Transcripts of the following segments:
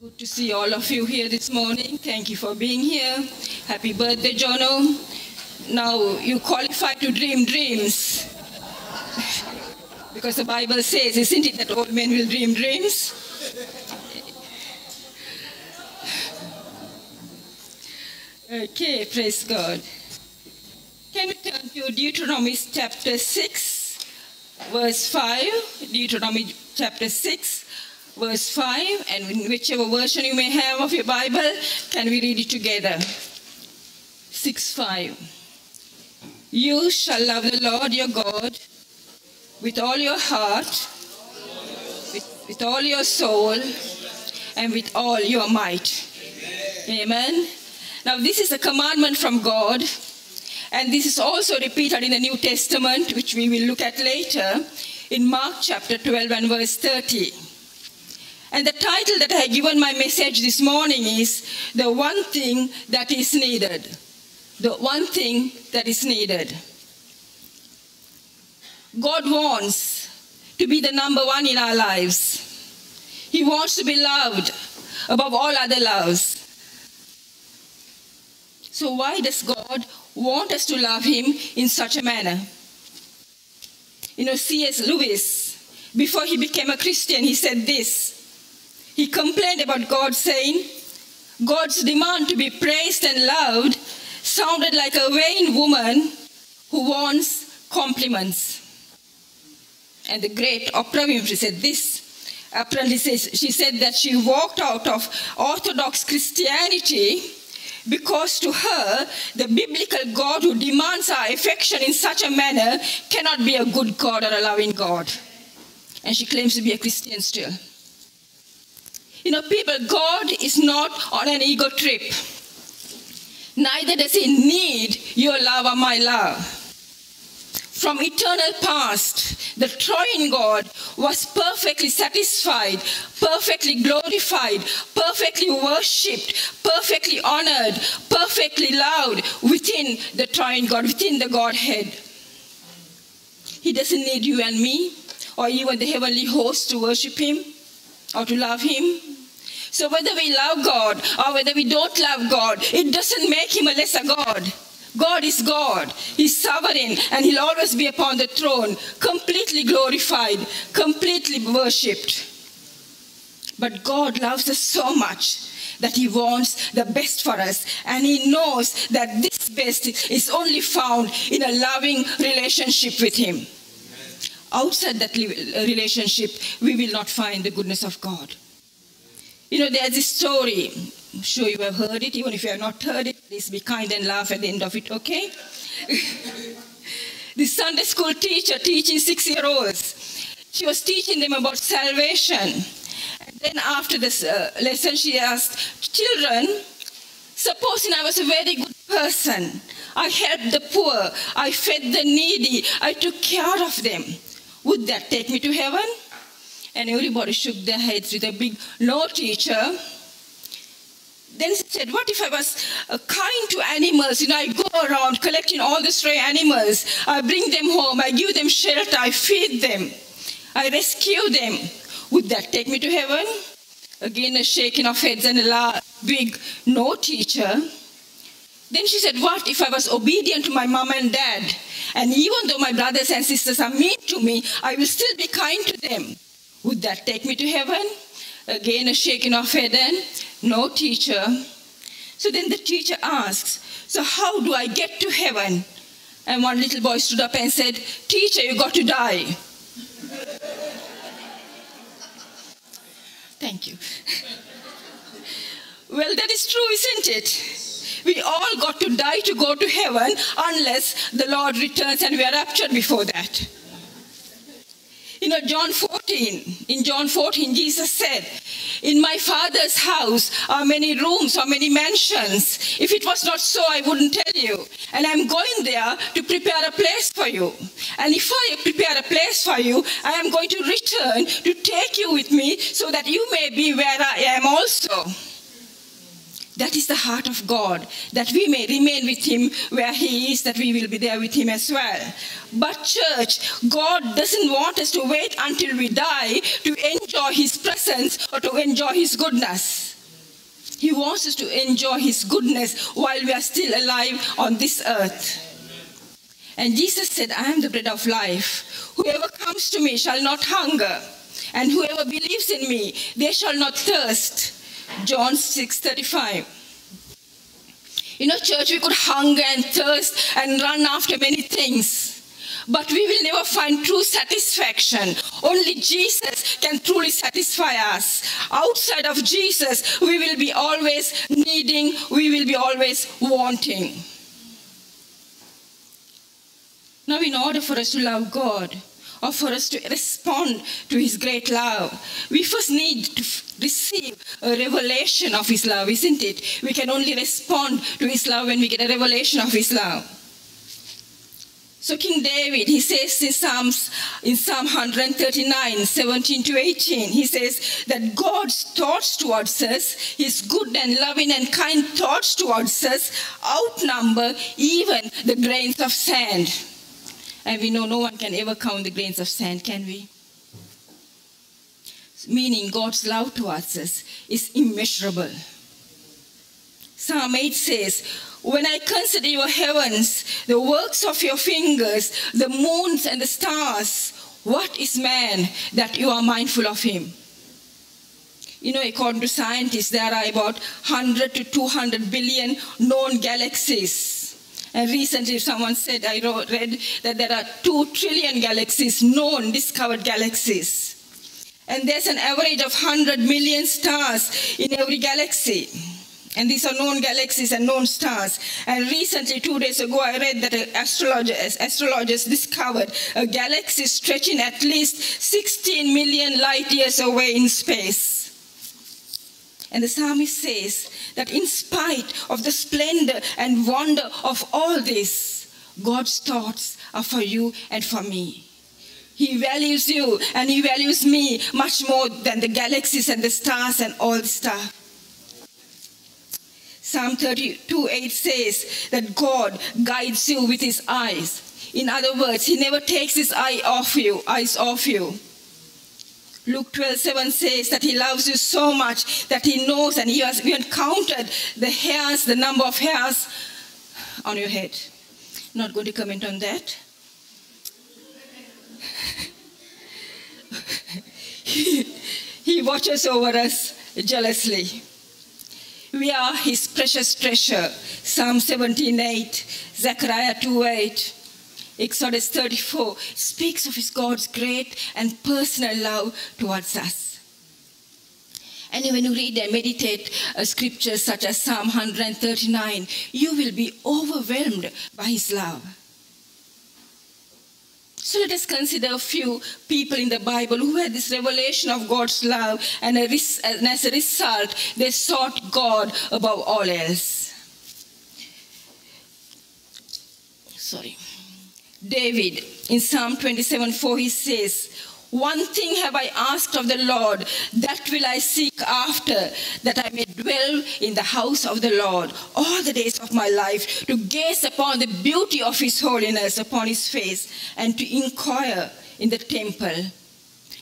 Good to see all of you here this morning. Thank you for being here. Happy birthday, Jono. Now you qualify to dream dreams. because the Bible says, isn't it, that old men will dream dreams? Okay, praise God. Can we turn to Deuteronomy chapter 6, verse 5? Deuteronomy chapter 6, verse 5, and in whichever version you may have of your Bible, can we read it together? 6 5. You shall love the Lord your God with all your heart, with, with all your soul, and with all your might. Amen. Now, this is a commandment from God, and this is also repeated in the New Testament, which we will look at later, in Mark chapter 12 and verse 30. And the title that I have given my message this morning is The One Thing That Is Needed. The One Thing That Is Needed. God wants to be the number one in our lives. He wants to be loved above all other loves. So, why does God want us to love Him in such a manner? You know, C.S. Lewis, before he became a Christian, he said this. He complained about God, saying, God's demand to be praised and loved sounded like a vain woman who wants compliments. And the great Oprah Winfrey said this. Apparently, she said that she walked out of Orthodox Christianity because to her, the biblical God who demands our affection in such a manner cannot be a good God or a loving God. And she claims to be a Christian still. You know, people, God is not on an ego trip. Neither does he need your love or my love. From eternal past, the triune God was perfectly satisfied, perfectly glorified, perfectly worshipped, perfectly honored, perfectly loved within the triune God, within the Godhead. He doesn't need you and me, or even the heavenly host to worship Him or to love Him. So whether we love God or whether we don't love God, it doesn't make Him a lesser God. God is God. He's sovereign and he'll always be upon the throne, completely glorified, completely worshipped. But God loves us so much that he wants the best for us and he knows that this best is only found in a loving relationship with him. Outside that relationship, we will not find the goodness of God. You know, there's this story I'm sure you have heard it. Even if you have not heard it, please be kind and laugh at the end of it, okay? the Sunday school teacher teaching six year olds. She was teaching them about salvation. And then after this uh, lesson, she asked, Children, supposing I was a very good person, I helped the poor, I fed the needy, I took care of them. Would that take me to heaven? And everybody shook their heads with a big no, teacher. Then she said, What if I was uh, kind to animals? You know, I go around collecting all the stray animals. I bring them home. I give them shelter. I feed them. I rescue them. Would that take me to heaven? Again, a shaking of heads and a big no teacher. Then she said, What if I was obedient to my mom and dad? And even though my brothers and sisters are mean to me, I will still be kind to them. Would that take me to heaven? Again, a shaking of head and no teacher. So then the teacher asks, So how do I get to heaven? And one little boy stood up and said, Teacher, you got to die. Thank you. well, that is true, isn't it? We all got to die to go to heaven unless the Lord returns and we are raptured before that. You know, John 14, in John 14, Jesus said, In my Father's house are many rooms are many mansions. If it was not so, I wouldn't tell you. And I'm going there to prepare a place for you. And if I prepare a place for you, I am going to return to take you with me so that you may be where I am also. That is the heart of God, that we may remain with Him where He is, that we will be there with Him as well. But, church, God doesn't want us to wait until we die to enjoy His presence or to enjoy His goodness. He wants us to enjoy His goodness while we are still alive on this earth. And Jesus said, I am the bread of life. Whoever comes to me shall not hunger, and whoever believes in me, they shall not thirst. John 6:35. You know, church, we could hunger and thirst and run after many things. But we will never find true satisfaction. Only Jesus can truly satisfy us. Outside of Jesus, we will be always needing, we will be always wanting. Now, in order for us to love God, or for us to respond to his great love, we first need to receive a revelation of his love, isn't it? We can only respond to his love when we get a revelation of his love. So King David, he says in Psalms, in Psalm 139, 17 to 18, he says that God's thoughts towards us, his good and loving and kind thoughts towards us, outnumber even the grains of sand. And we know no one can ever count the grains of sand, can we? Meaning God's love towards us is immeasurable. Psalm 8 says, When I consider your heavens, the works of your fingers, the moons and the stars, what is man that you are mindful of him? You know, according to scientists, there are about 100 to 200 billion known galaxies. And recently someone said, I read that there are 2 trillion galaxies, known discovered galaxies. And there's an average of 100 million stars in every galaxy. And these are known galaxies and known stars. And recently, two days ago, I read that astrologers, astrologers discovered a galaxy stretching at least 16 million light years away in space. And the psalmist says that in spite of the splendor and wonder of all this, God's thoughts are for you and for me. He values you and he values me much more than the galaxies and the stars and all the stuff. Psalm 32 8 says that God guides you with his eyes. In other words, he never takes his eye off you, eyes off you. Luke 12, 7 says that he loves you so much that he knows and he has even counted the hairs, the number of hairs on your head. Not going to comment on that. he, he watches over us jealously. We are his precious treasure. Psalm 17, 8, Zechariah 2, 8. Exodus 34 speaks of his God's great and personal love towards us. And when you read and meditate uh, scriptures such as Psalm 139, you will be overwhelmed by his love. So let us consider a few people in the Bible who had this revelation of God's love, and, as a result, they sought God above all else. Sorry. David in Psalm 27 4, he says, One thing have I asked of the Lord, that will I seek after, that I may dwell in the house of the Lord all the days of my life, to gaze upon the beauty of his holiness upon his face, and to inquire in the temple.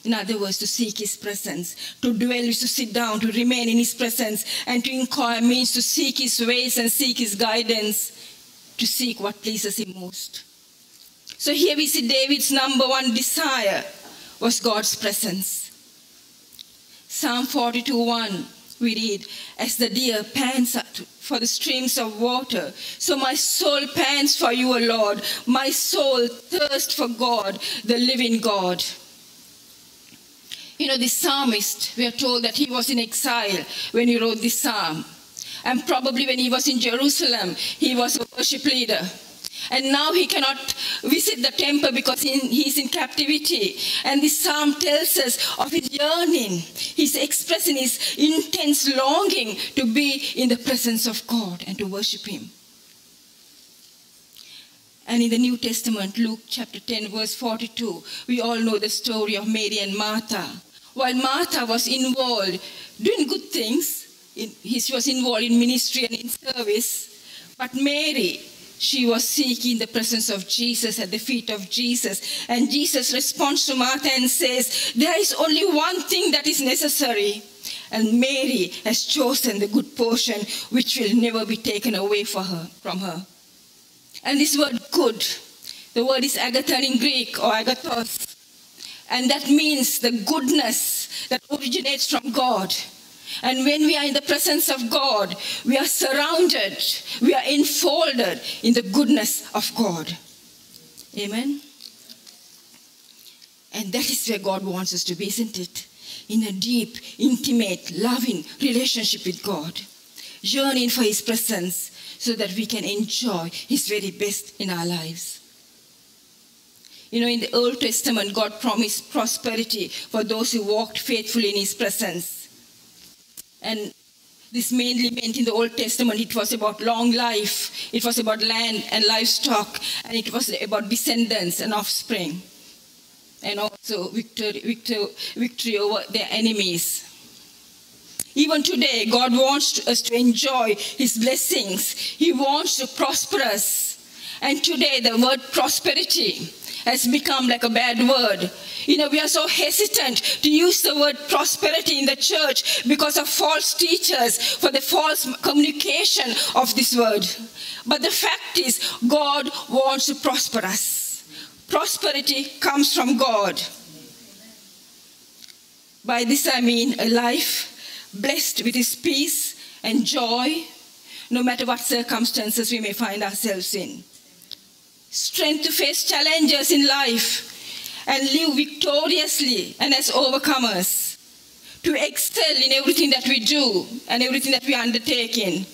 In other words, to seek his presence. To dwell is to sit down, to remain in his presence. And to inquire means to seek his ways and seek his guidance, to seek what pleases him most. So here we see David's number one desire was God's presence. Psalm 42.1 we read, As the deer pants for the streams of water, so my soul pants for you, O Lord. My soul thirsts for God, the living God. You know, the psalmist, we are told that he was in exile when he wrote this psalm. And probably when he was in Jerusalem, he was a worship leader. And now he cannot visit the temple because he's in captivity. And this psalm tells us of his yearning. He's expressing his intense longing to be in the presence of God and to worship him. And in the New Testament, Luke chapter 10, verse 42, we all know the story of Mary and Martha. While Martha was involved doing good things, she was involved in ministry and in service, but Mary, she was seeking the presence of Jesus at the feet of Jesus. And Jesus responds to Martha and says, There is only one thing that is necessary. and Mary has chosen the good portion which will never be taken away for her, from her. And this word good, the word is agathon in Greek or agathos. And that means the goodness that originates from God. And when we are in the presence of God, we are surrounded, we are enfolded in the goodness of God. Amen. And that is where God wants us to be, isn't it? In a deep, intimate, loving relationship with God. Yearning for His presence so that we can enjoy His very best in our lives. You know, in the Old Testament, God promised prosperity for those who walked faithfully in His presence. And this mainly meant in the Old Testament it was about long life, it was about land and livestock, and it was about descendants and offspring, and also victory, victory, victory over their enemies. Even today, God wants us to enjoy His blessings. He wants to prosper us. And today, the word prosperity has become like a bad word. You know, we are so hesitant to use the word prosperity in the church because of false teachers for the false communication of this word. But the fact is, God wants to prosper us. Prosperity comes from God. By this I mean a life blessed with His peace and joy, no matter what circumstances we may find ourselves in strength to face challenges in life and live victoriously and as overcomers, to excel in everything that we do and everything that we undertake in,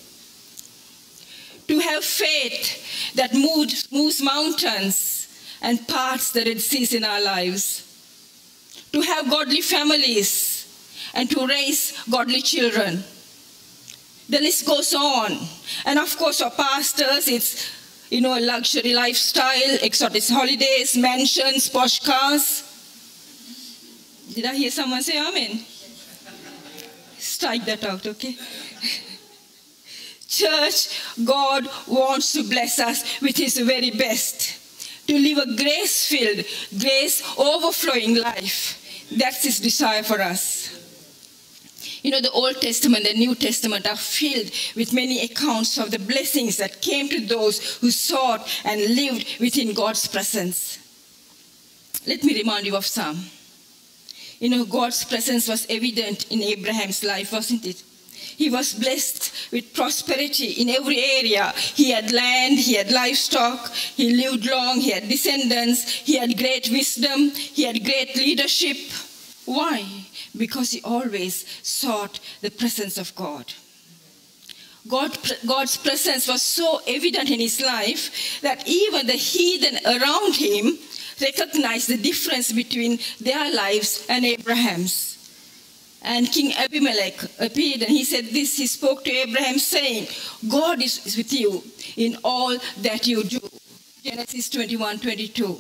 to have faith that moves, moves mountains and parts the Red Seas in our lives, to have godly families and to raise godly children. The list goes on. And of course, for pastors, it's you know, a luxury lifestyle, exotic holidays, mansions, posh cars. Did I hear someone say amen? Strike that out, okay? Church, God wants to bless us with His very best. To live a grace filled, grace overflowing life. That's His desire for us. You know, the Old Testament and the New Testament are filled with many accounts of the blessings that came to those who sought and lived within God's presence. Let me remind you of some. You know, God's presence was evident in Abraham's life, wasn't it? He was blessed with prosperity in every area. He had land, he had livestock, he lived long, he had descendants, he had great wisdom, he had great leadership. Why? because he always sought the presence of God. God, God's presence was so evident in his life that even the heathen around him recognized the difference between their lives and Abraham's. And King Abimelech appeared and he said this. He spoke to Abraham, saying, God is with you in all that you do. Genesis 21 22.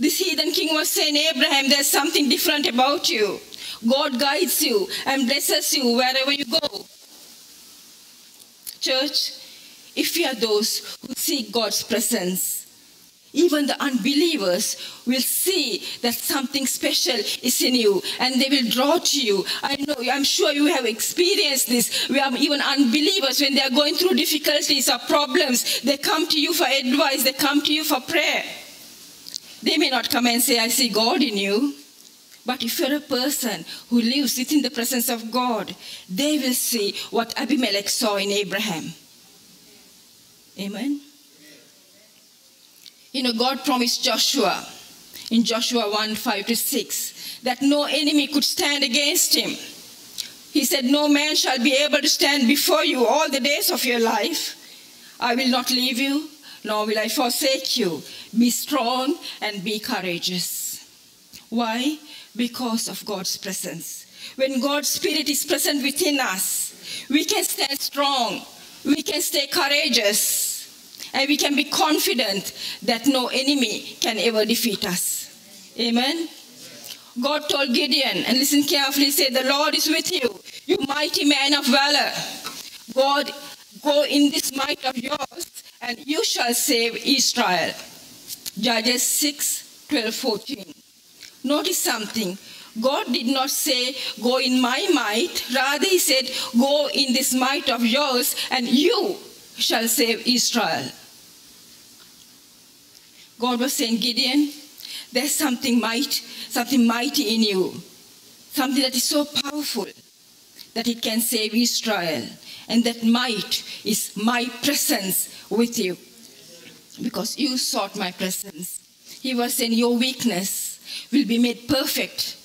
This heathen king was saying, Abraham, there's something different about you. God guides you and blesses you wherever you go. Church, if we are those who seek God's presence, even the unbelievers will see that something special is in you and they will draw to you. I know, I'm sure you have experienced this. We have even unbelievers when they are going through difficulties or problems, they come to you for advice, they come to you for prayer. They may not come and say, I see God in you. But if you're a person who lives within the presence of God, they will see what Abimelech saw in Abraham. Amen. You know, God promised Joshua in Joshua 1 5 to 6 that no enemy could stand against him. He said, No man shall be able to stand before you all the days of your life. I will not leave you, nor will I forsake you. Be strong and be courageous. Why? because of God's presence. When God's Spirit is present within us, we can stand strong, we can stay courageous, and we can be confident that no enemy can ever defeat us. Amen. God told Gideon, and listen carefully, he said, The Lord is with you, you mighty man of valor. God, go in this might of yours, and you shall save Israel. Judges 6 12 14. Notice something. God did not say, Go in my might. Rather, He said, Go in this might of yours, and you shall save Israel. God was saying, Gideon, there's something might, something mighty in you, something that is so powerful that it can save Israel. And that might is my presence with you. Because you sought my presence. He was saying, Your weakness will be made perfect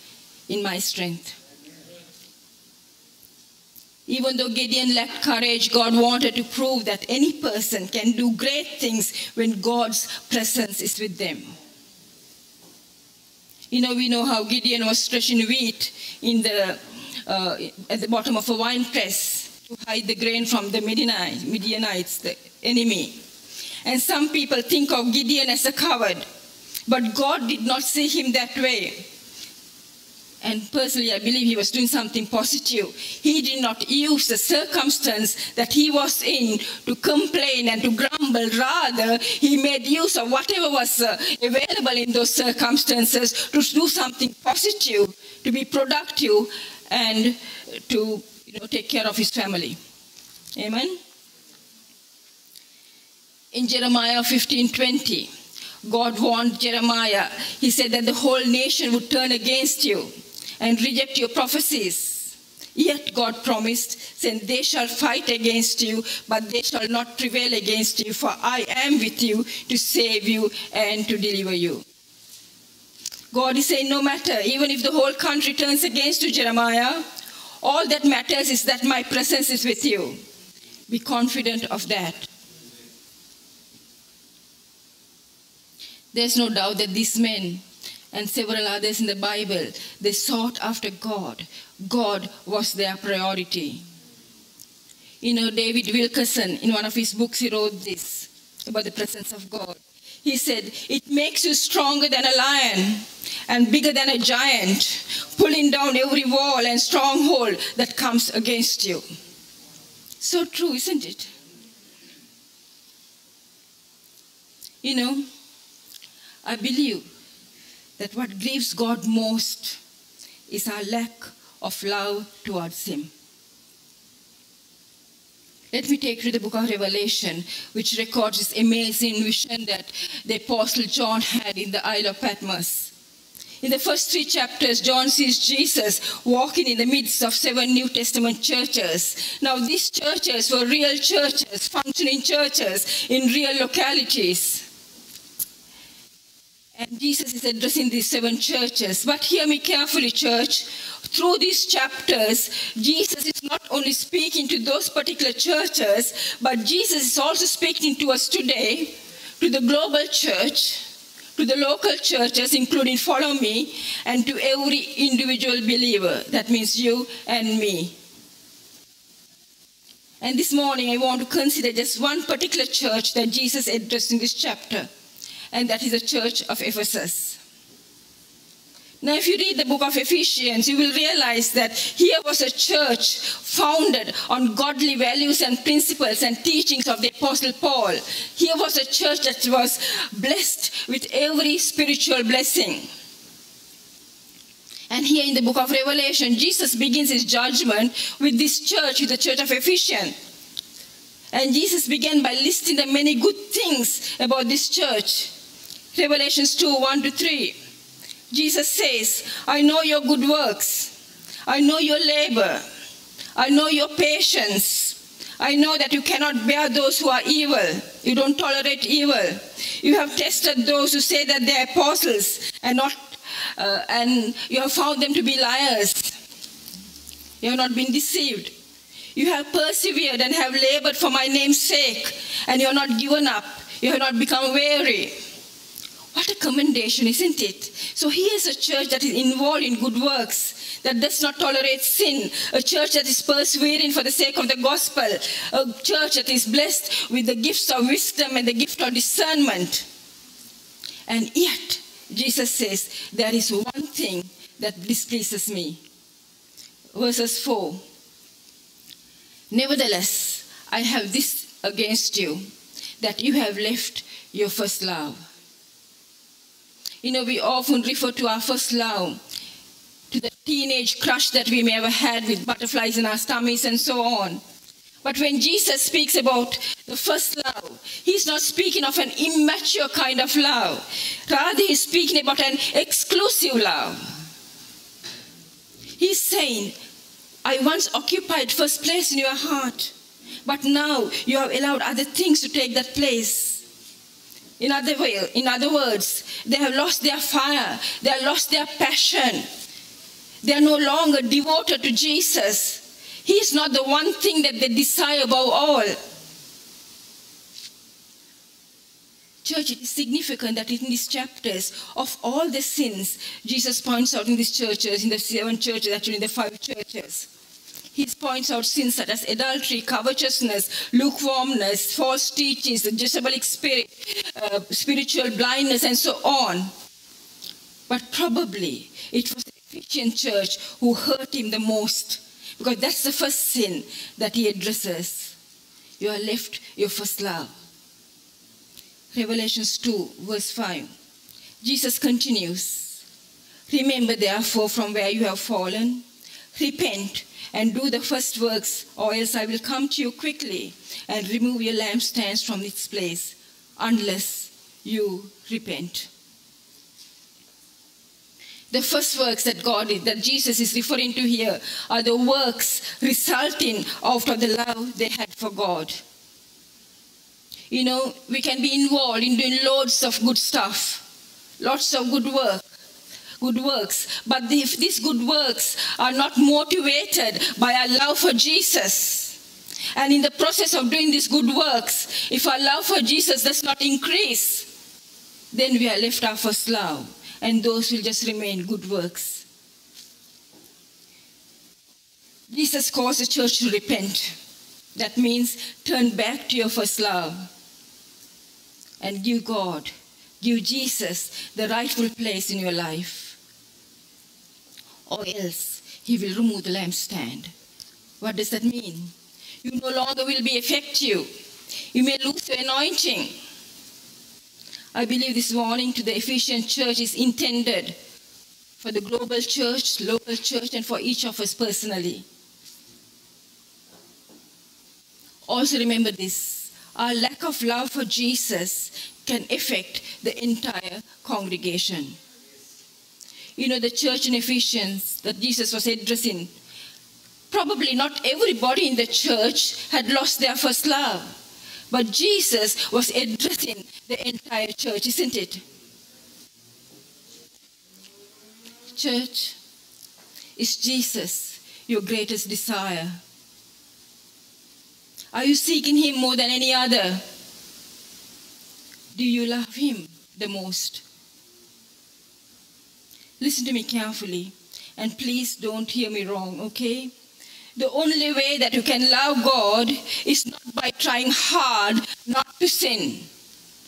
in my strength. Even though Gideon lacked courage, God wanted to prove that any person can do great things when God's presence is with them. You know, we know how Gideon was threshing wheat in the, uh, at the bottom of a wine press to hide the grain from the Midianites, the enemy. And some people think of Gideon as a coward, but God did not see him that way. And personally, I believe he was doing something positive. He did not use the circumstance that he was in to complain and to grumble. Rather, he made use of whatever was uh, available in those circumstances to do something positive, to be productive, and to know, take care of his family. Amen. In Jeremiah 15:20, God warned Jeremiah. He said that the whole nation would turn against you and reject your prophecies. Yet God promised, saying, They shall fight against you, but they shall not prevail against you, for I am with you to save you and to deliver you. God is saying, No matter, even if the whole country turns against you, Jeremiah, all that matters is that my presence is with you. Be confident of that. There's no doubt that these men and several others in the Bible, they sought after God. God was their priority. You know, David Wilkerson, in one of his books, he wrote this about the presence of God. He said, It makes you stronger than a lion and bigger than a giant, pulling down every wall and stronghold that comes against you. So true, isn't it? You know, I believe that what grieves God most is our lack of love towards Him. Let me take you to the book of Revelation, which records this amazing vision that the Apostle John had in the Isle of Patmos. In the first three chapters, John sees Jesus walking in the midst of seven New Testament churches. Now, these churches were real churches, functioning churches in real localities. And Jesus is addressing these seven churches. But hear me carefully, church. Through these chapters, Jesus is not only speaking to those particular churches, but Jesus is also speaking to us today, to the global church, to the local churches, including FOLOMI, and to every individual believer. That means you and me. And this morning, I want to consider just one particular church that Jesus addressed in this chapter and that is the church of Ephesus. Now, if you read the book of Ephesians, you will realize that here was a church founded on godly values and principles and teachings of the Apostle Paul. Here was a church that was blessed with every spiritual blessing. And here in the book of Revelation, Jesus begins his judgment with this church, with the church of Ephesians. And Jesus began by listing the many good things about this church. Revelations 2 1 to 3. Jesus says, I know your good works. I know your labor. I know your patience. I know that you cannot bear those who are evil. You don't tolerate evil. You have tested those who say that they are apostles and not, uh, and you have found them to be liars. You have not been deceived. You have persevered and have labored for my name's sake, and you have not given up. You have not become weary. What a commendation, isn't it? So here's a church that is involved in good works, that does not tolerate sin, a church that is persevering for the sake of the gospel, a church that is blessed with the gifts of wisdom and the gift of discernment. And yet, Jesus says, there is one thing that displeases me. Verses 4 Nevertheless, I have this against you, that you have left your first love. You know, we often refer to our first love, to the teenage crush that we may ever had with butterflies in our stomachs and so on. But when Jesus speaks about the first love, he's not speaking of an immature kind of love. Rather, he's speaking about an exclusive love. He's saying, I once occupied first place in your heart, but now you have allowed other things to take that place. In other, way, in other words, they have lost their fire, they have lost their passion. They are no longer devoted to Jesus. He is not the one thing that they desire above all. Church, it is significant that in these chapters, of all the sins Jesus points out in these churches, in the seven churches, actually in the five churches, he points out sins such as adultery, covetousness, lukewarmness, false teachings, the Jezebelic spirit, uh, spiritual blindness, and so on. But probably it was the Ephesian church who hurt him the most because that's the first sin that he addresses. You are left your first love. Revelations 2, verse 5. Jesus continues Remember, therefore, from where you have fallen, repent and do the first works, or else I will come to you quickly and remove your lampstands from its place, unless you repent. The first works that God that Jesus is referring to here are the works resulting out of the love they had for God. You know, we can be involved in doing loads of good stuff, lots of good work, good works. But if these good works are not motivated by our love for Jesus, and in the process of doing these good works, if our love for Jesus does not increase, then we are left our first love and those will just remain good works. Jesus calls the church to repent. That means turn back to your first love and give God, give Jesus the rightful place in your life. Or else he will remove the lampstand. What does that mean? You no longer will be effective. You may lose your anointing. I believe this warning to the Ephesian church is intended for the global church, local church, and for each of us personally. Also remember this, our lack of love for Jesus can affect the entire congregation. You know, the church in Ephesians that Jesus was addressing, probably not everybody in the church had lost their first love. But Jesus was addressing the entire church, isn't it? Church, is Jesus your greatest desire? Are you seeking Him more than any other? Do you love Him the most? Listen to me carefully, and please don't hear me wrong, okay? The only way that you can love God is not by trying hard not to sin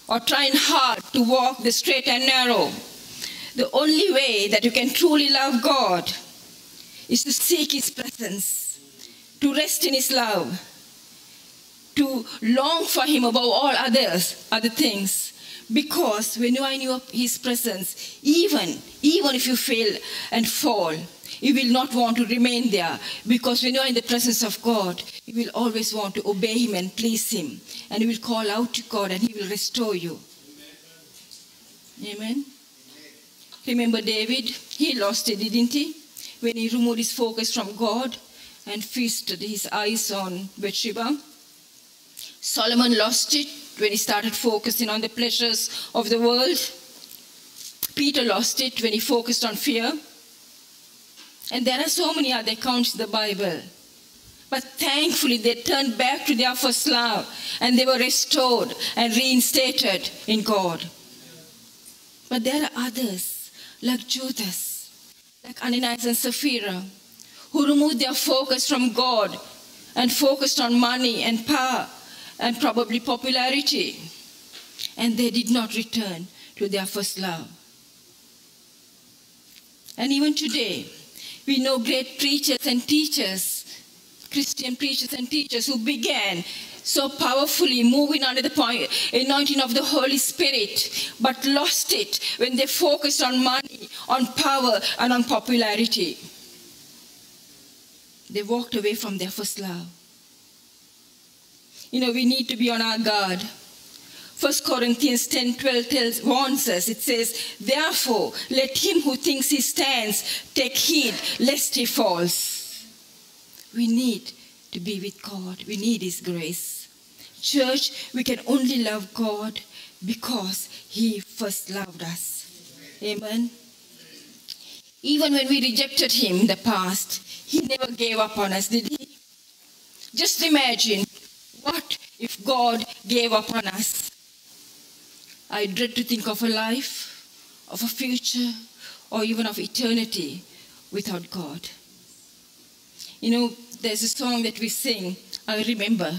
or trying hard to walk the straight and narrow. The only way that you can truly love God is to seek His presence, to rest in His love, to long for Him above all others, other things. Because when you are in His presence, even, even if you fail and fall, you will not want to remain there because when you are in the presence of God, you will always want to obey Him and please Him. And you will call out to God and He will restore you. Amen. Amen. Remember David? He lost it, didn't he? When he removed his focus from God and feasted his eyes on Bathsheba. Solomon lost it when he started focusing on the pleasures of the world. Peter lost it when he focused on fear. And there are so many other accounts in the Bible. But thankfully, they turned back to their first love and they were restored and reinstated in God. But there are others, like Judas, like Ananias and Sapphira, who removed their focus from God and focused on money and power and probably popularity. And they did not return to their first love. And even today, we know great preachers and teachers, Christian preachers and teachers who began so powerfully moving under the point, anointing of the Holy Spirit, but lost it when they focused on money, on power, and on popularity. They walked away from their first love. You know, we need to be on our guard. 1 Corinthians 10 12 tells, warns us. It says, Therefore, let him who thinks he stands take heed lest he falls. We need to be with God, we need his grace. Church, we can only love God because he first loved us. Amen. Even when we rejected him in the past, he never gave up on us, did he? Just imagine what if God gave up on us? I dread to think of a life, of a future, or even of eternity without God. You know, there's a song that we sing, I remember.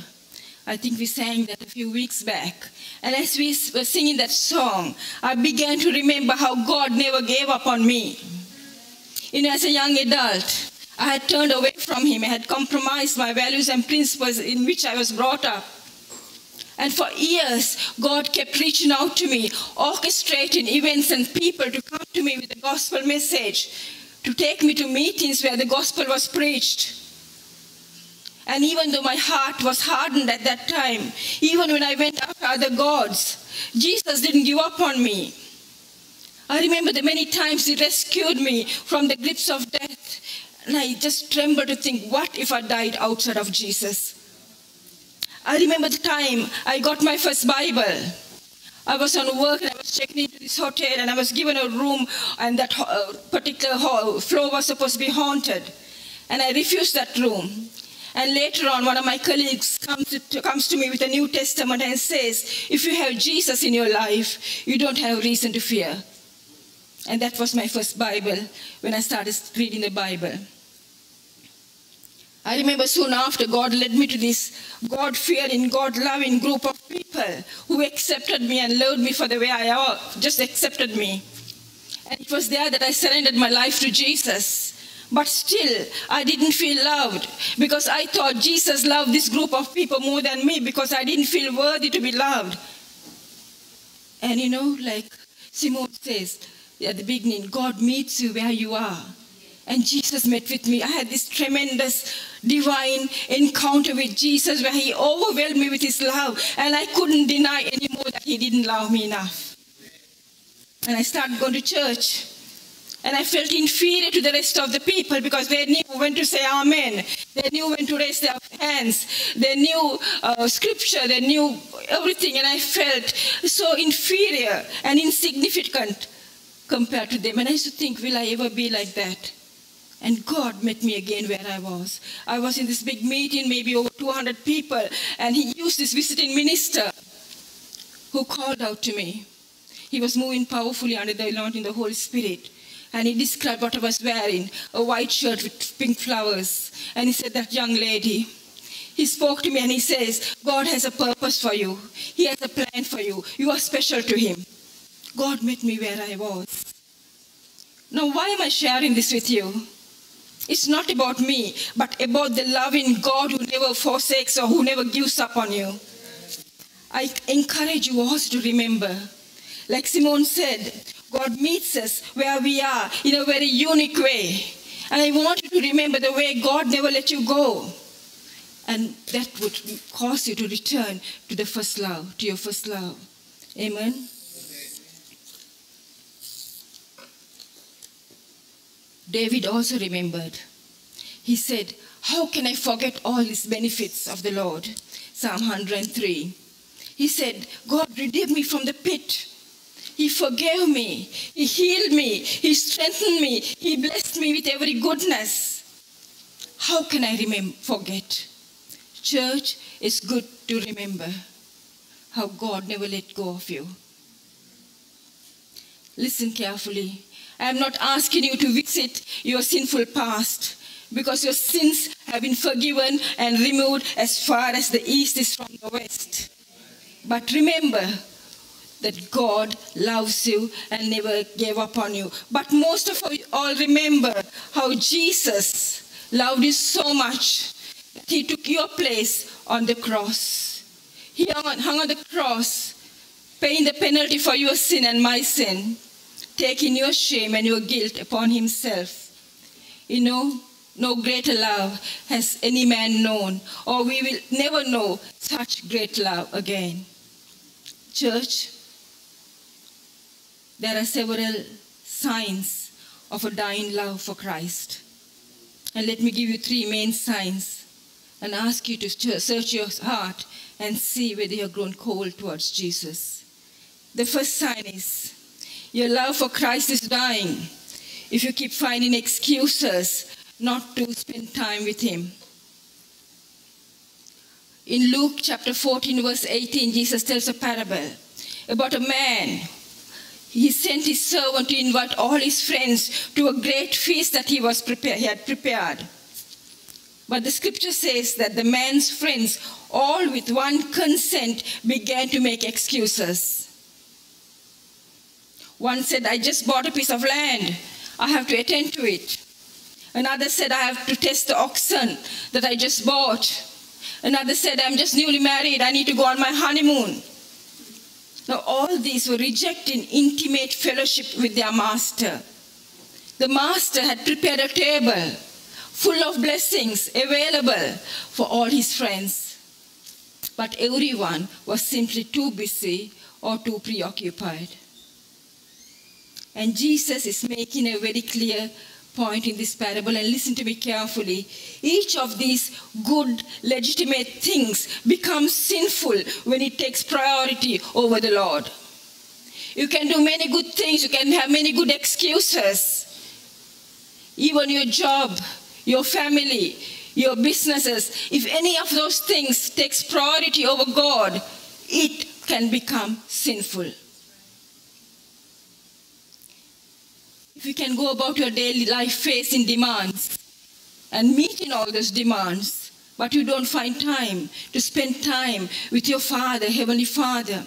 I think we sang that a few weeks back. And as we were singing that song, I began to remember how God never gave up on me. You know, as a young adult, I had turned away from Him. I had compromised my values and principles in which I was brought up. And for years, God kept reaching out to me, orchestrating events and people to come to me with the gospel message, to take me to meetings where the gospel was preached. And even though my heart was hardened at that time, even when I went after other gods, Jesus didn't give up on me. I remember the many times He rescued me from the grips of death. And I just trembled to think, what if I died outside of Jesus? I remember the time I got my first Bible. I was on work and I was checking into this hotel and I was given a room and that uh, particular floor was supposed to be haunted. And I refused that room. And later on, one of my colleagues comes to, comes to me with a New Testament and says, if you have Jesus in your life, you don't have reason to fear. And that was my first Bible when I started reading the Bible. I remember soon after God led me to this God fearing, God loving group of people who accepted me and loved me for the way I am, just accepted me. And it was there that I surrendered my life to Jesus. But still, I didn't feel loved because I thought Jesus loved this group of people more than me because I didn't feel worthy to be loved. And you know, like Simone says at the beginning, God meets you where you are. And Jesus met with me. I had this tremendous divine encounter with Jesus where he overwhelmed me with his love. And I couldn't deny anymore that he didn't love me enough. And I started going to church. And I felt inferior to the rest of the people because they knew when to say Amen. They knew when to raise their hands. They knew uh, scripture. They knew everything. And I felt so inferior and insignificant compared to them. And I used to think, will I ever be like that? And God met me again where I was. I was in this big meeting, maybe over 200 people, and He used this visiting minister who called out to me. He was moving powerfully under the anointing of the Holy Spirit. And he described what I was wearing a white shirt with pink flowers. And he said, That young lady. He spoke to me and he says, God has a purpose for you, He has a plan for you. You are special to Him. God met me where I was. Now, why am I sharing this with you? It's not about me, but about the loving God who never forsakes or who never gives up on you. I encourage you also to remember, like Simone said, God meets us where we are in a very unique way. And I want you to remember the way God never let you go. And that would cause you to return to the first love, to your first love. Amen. David also remembered. He said, How can I forget all these benefits of the Lord? Psalm 103. He said, God redeemed me from the pit. He forgave me. He healed me. He strengthened me. He blessed me with every goodness. How can I remember, forget? Church, it's good to remember how God never let go of you. Listen carefully. I am not asking you to visit your sinful past because your sins have been forgiven and removed as far as the east is from the west. But remember that God loves you and never gave up on you. But most of all remember how Jesus loved you so much that he took your place on the cross. He hung on the cross, paying the penalty for your sin and my sin taking your shame and your guilt upon himself. You know, no greater love has any man known, or we will never know such great love again. Church, there are several signs of a dying love for Christ. And let me give you three main signs and ask you to search your heart and see whether you have grown cold towards Jesus. The first sign is your love for Christ is dying if you keep finding excuses not to spend time with Him. In Luke chapter 14, verse 18, Jesus tells a parable about a man. He sent his servant to invite all his friends to a great feast that he, was prepared, he had prepared. But the scripture says that the man's friends, all with one consent, began to make excuses. One said, I just bought a piece of land. I have to attend to it. Another said, I have to test the oxen that I just bought. Another said, I'm just newly married. I need to go on my honeymoon. Now, all these were rejecting intimate fellowship with their master. The master had prepared a table full of blessings available for all his friends. But everyone was simply too busy or too preoccupied. And Jesus is making a very clear point in this parable, and listen to me carefully. Each of these good, legitimate things becomes sinful when it takes priority over the Lord. You can do many good things, you can have many good excuses. Even your job, your family, your businesses, if any of those things takes priority over God, it can become sinful. If you can go about your daily life facing demands and meeting all those demands, but you don't find time to spend time with your Father, Heavenly Father,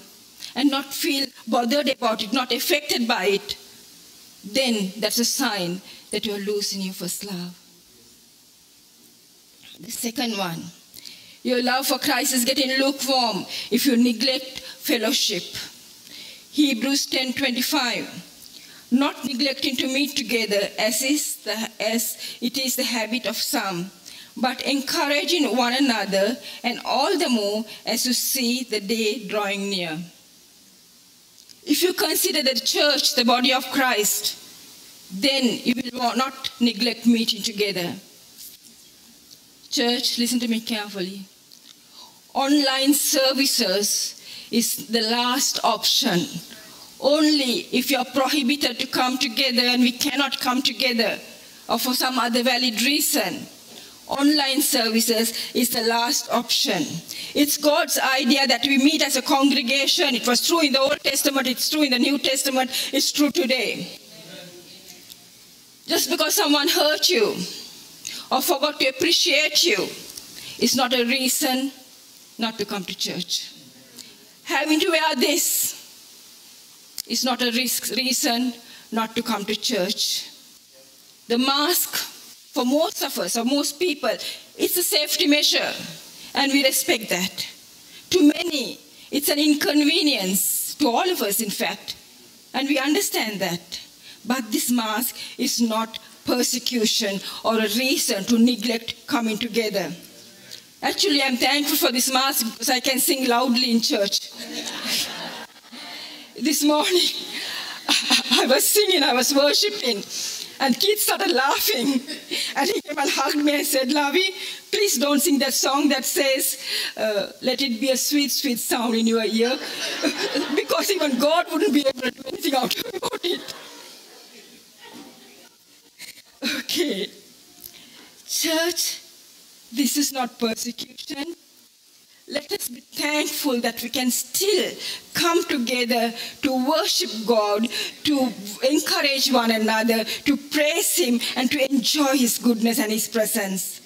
and not feel bothered about it, not affected by it, then that's a sign that you're losing your first love. The second one, your love for Christ is getting lukewarm if you neglect fellowship. Hebrews 10:25 not neglecting to meet together as, is the, as it is the habit of some, but encouraging one another, and all the more as you see the day drawing near. If you consider the church the body of Christ, then you will not neglect meeting together. Church, listen to me carefully. Online services is the last option only if you are prohibited to come together and we cannot come together or for some other valid reason. Online services is the last option. It's God's idea that we meet as a congregation. It was true in the Old Testament, it's true in the New Testament, it's true today. Just because someone hurt you or forgot to appreciate you is not a reason not to come to church. Having to wear this is not a risk, reason not to come to church. The mask, for most of us, or most people, it's a safety measure, and we respect that. To many, it's an inconvenience, to all of us, in fact, and we understand that. But this mask is not persecution or a reason to neglect coming together. Actually, I'm thankful for this mask because I can sing loudly in church this morning, I was singing, I was worshiping, and kids started laughing. And he came and hugged me and said, Lavi, please don't sing that song that says, uh, let it be a sweet, sweet sound in your ear. because even God wouldn't be able to do anything out about it. Okay. Church, this is not persecution let us be thankful that we can still come together to worship God, to encourage one another, to praise Him, and to enjoy His goodness and His presence.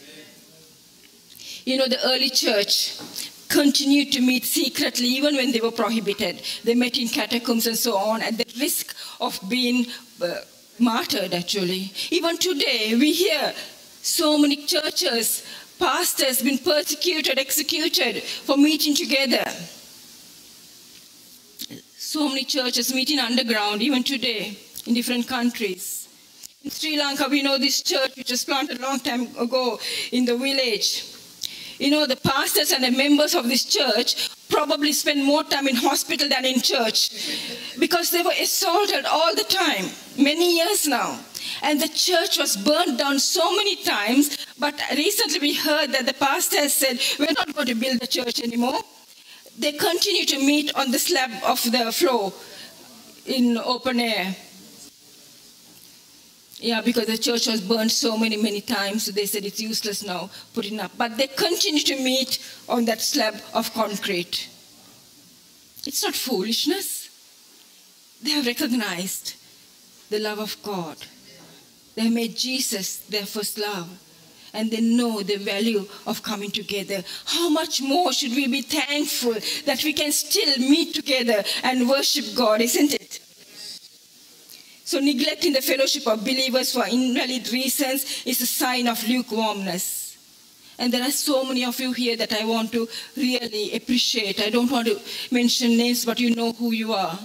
You know, the early church continued to meet secretly even when they were prohibited. They met in catacombs and so on at the risk of being uh, martyred, actually. Even today, we hear so many churches pastors been persecuted, executed for meeting together. So many churches meeting underground, even today, in different countries. In Sri Lanka, we know this church which was planted a long time ago in the village. You know, the pastors and the members of this church probably spend more time in hospital than in church because they were assaulted all the time, many years now. And the church was burned down so many times, but recently we heard that the pastor has said, We're not going to build the church anymore. They continue to meet on the slab of the floor in open air. Yeah, because the church was burned so many, many times, so they said it's useless now putting up. But they continue to meet on that slab of concrete. It's not foolishness. They have recognized the love of God. They have made Jesus their first love. And they know the value of coming together. How much more should we be thankful that we can still meet together and worship God, isn't it? So neglecting the fellowship of believers for invalid reasons is a sign of lukewarmness. And there are so many of you here that I want to really appreciate. I don't want to mention names, but you know who you are.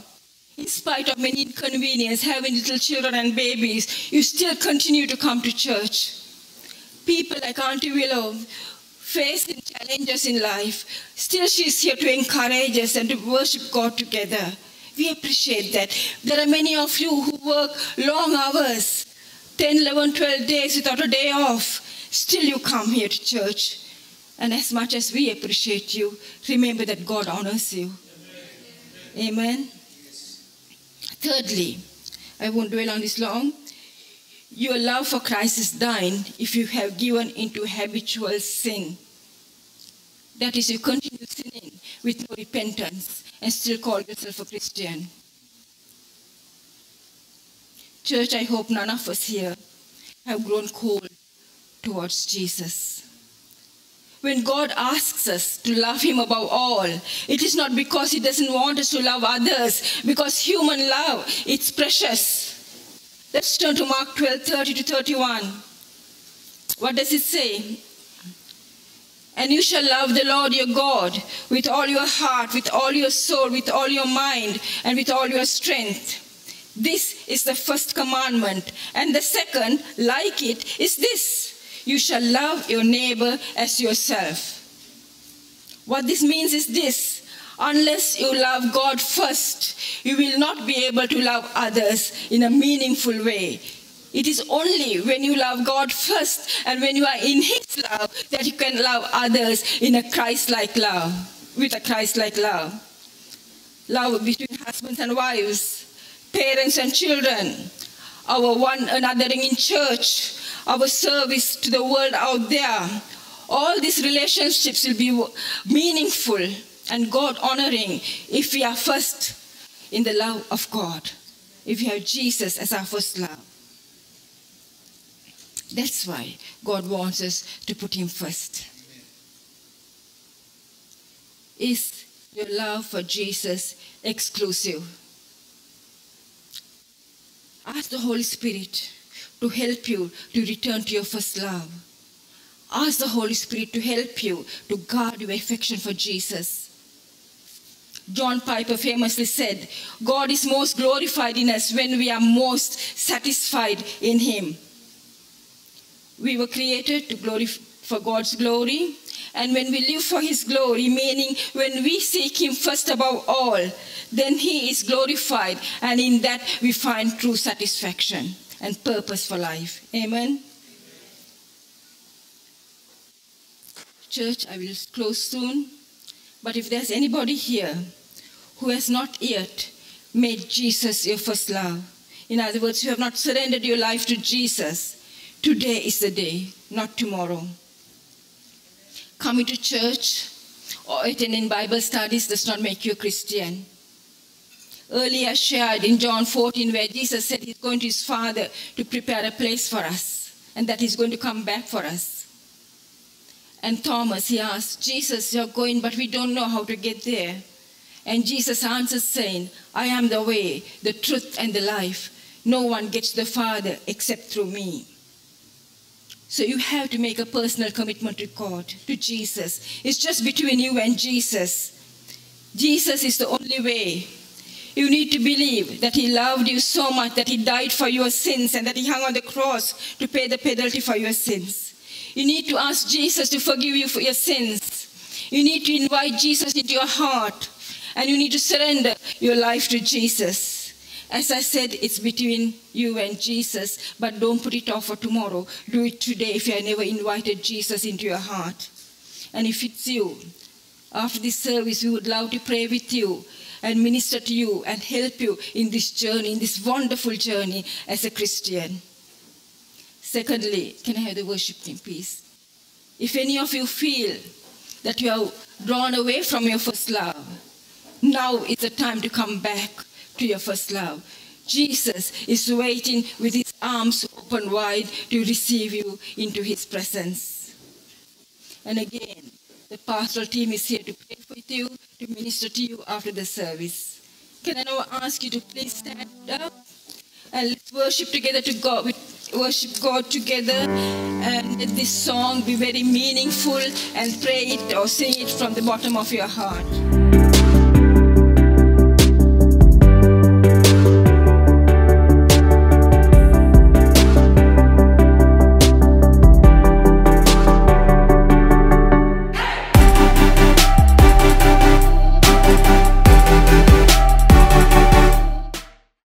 In spite of many inconvenience, having little children and babies, you still continue to come to church. People like Auntie Willow, facing challenges in life, still she's here to encourage us and to worship God together. We appreciate that. There are many of you who work long hours, 10, 11, 12 days without a day off. Still, you come here to church. And as much as we appreciate you, remember that God honors you. Amen. Amen. Thirdly, I won't dwell on this long. Your love for Christ is dying if you have given into habitual sin. That is, you continue sinning with no repentance and still call yourself a Christian. Church, I hope none of us here have grown cold towards Jesus. When God asks us to love Him above all, it is not because He doesn't want us to love others, because human love, it's precious. Let's turn to Mark 12 30 to 31. What does it say? And you shall love the Lord your God with all your heart, with all your soul, with all your mind, and with all your strength. This is the first commandment. And the second, like it, is this you shall love your neighbor as yourself. What this means is this unless you love God first, you will not be able to love others in a meaningful way. It is only when you love God first and when you are in His love that you can love others in a Christ like love, with a Christ like love. Love between husbands and wives, parents and children, our one anothering in church, our service to the world out there. All these relationships will be meaningful and God honoring if we are first in the love of God, if we have Jesus as our first love. That's why God wants us to put Him first. Is your love for Jesus exclusive? Ask the Holy Spirit to help you to return to your first love. Ask the Holy Spirit to help you to guard your affection for Jesus. John Piper famously said, God is most glorified in us when we are most satisfied in Him. We were created to glorify for God's glory. And when we live for his glory, meaning when we seek him first above all, then he is glorified. And in that we find true satisfaction and purpose for life. Amen. Church, I will close soon. But if there's anybody here who has not yet made Jesus your first love, in other words, you have not surrendered your life to Jesus, today is the day, not tomorrow coming to church or attending Bible studies does not make you a Christian. Earlier shared in John 14 where Jesus said he's going to his Father to prepare a place for us and that he's going to come back for us. And Thomas, he asked, Jesus, you're going, but we don't know how to get there. And Jesus answered saying, I am the way, the truth, and the life. No one gets the Father except through me. So you have to make a personal commitment to God, to Jesus. It's just between you and Jesus. Jesus is the only way. You need to believe that He loved you so much that He died for your sins and that He hung on the cross to pay the penalty for your sins. You need to ask Jesus to forgive you for your sins. You need to invite Jesus into your heart and you need to surrender your life to Jesus. As I said, it's between you and Jesus, but don't put it off for tomorrow. Do it today if you have never invited Jesus into your heart. And if it's you, after this service, we would love to pray with you and minister to you and help you in this journey, in this wonderful journey as a Christian. Secondly, can I have the worship team, please? If any of you feel that you are drawn away from your first love, now is the time to come back to your first love. Jesus is waiting with his arms open wide to receive you into his presence. And again, the pastoral team is here to pray with you, to minister to you after the service. Can I now ask you to please stand up and let's worship together to God, worship God together and let this song be very meaningful and pray it or sing it from the bottom of your heart.